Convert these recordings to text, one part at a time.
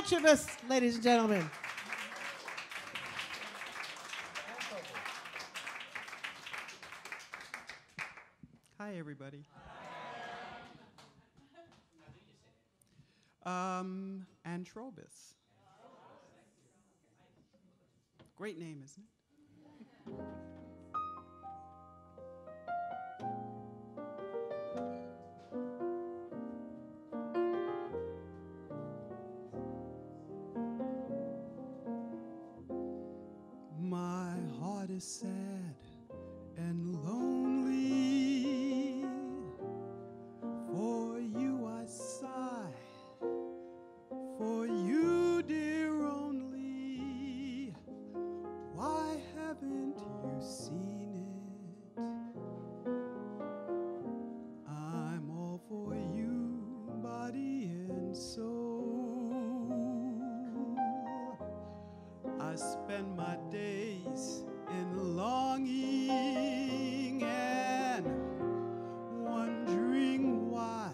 Antrobus, ladies and gentlemen. Hi, everybody. Um, Antrobus. Great name, isn't it? Is sad and lonely. For you I sigh, for you, dear only. Why haven't you seen it? I'm all for you, body and soul. I spend my days in longing and wondering why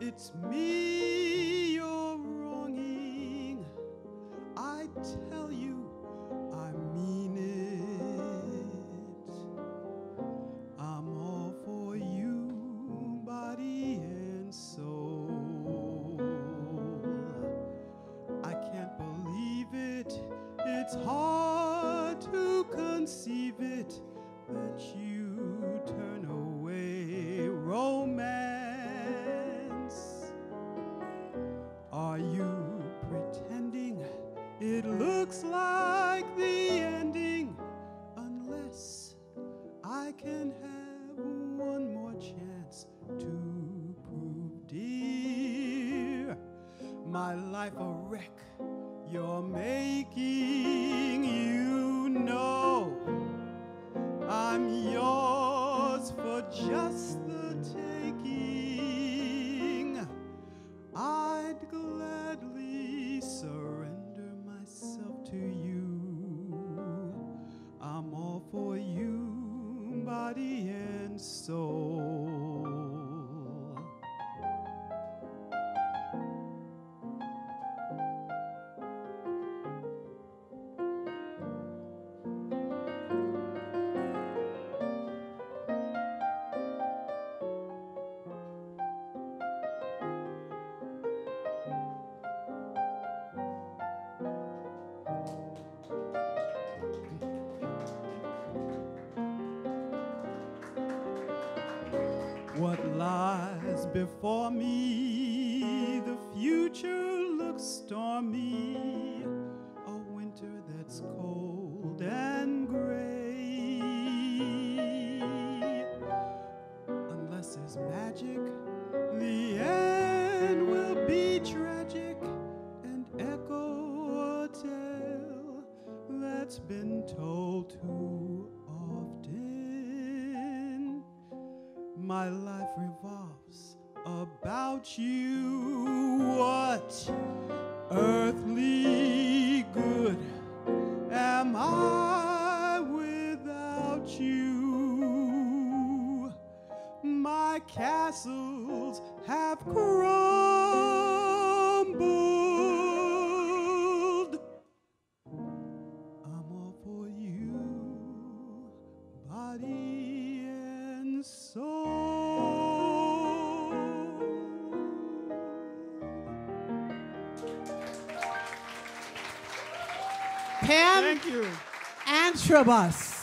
it's me you're wronging. I tell you, I mean it. I'm all for you, body and soul. I can't believe it. It's hard to conceive it that you turn away romance. Are you pretending it looks like the ending? Unless I can have one more chance to prove, dear, my life a wreck you're making. What lies before me? The future looks stormy. A winter that's cold My life revolves about you. What earthly good am I without you? My castles have crumbled. I'm all for you, body Pam Thank you. Antrobus.